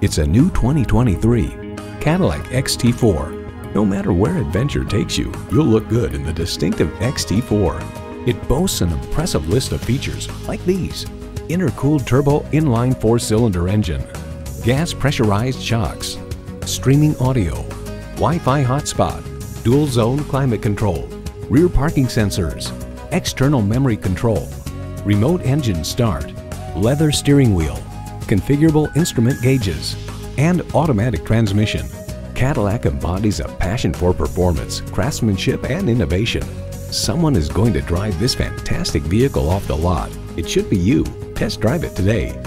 It's a new 2023 Cadillac XT4. No matter where adventure takes you, you'll look good in the distinctive XT4. It boasts an impressive list of features like these. Intercooled turbo inline four-cylinder engine, gas pressurized shocks, streaming audio, Wi-Fi hotspot, dual zone climate control, rear parking sensors, external memory control, remote engine start, leather steering wheel, configurable instrument gauges, and automatic transmission. Cadillac embodies a passion for performance, craftsmanship, and innovation. Someone is going to drive this fantastic vehicle off the lot. It should be you. Test drive it today.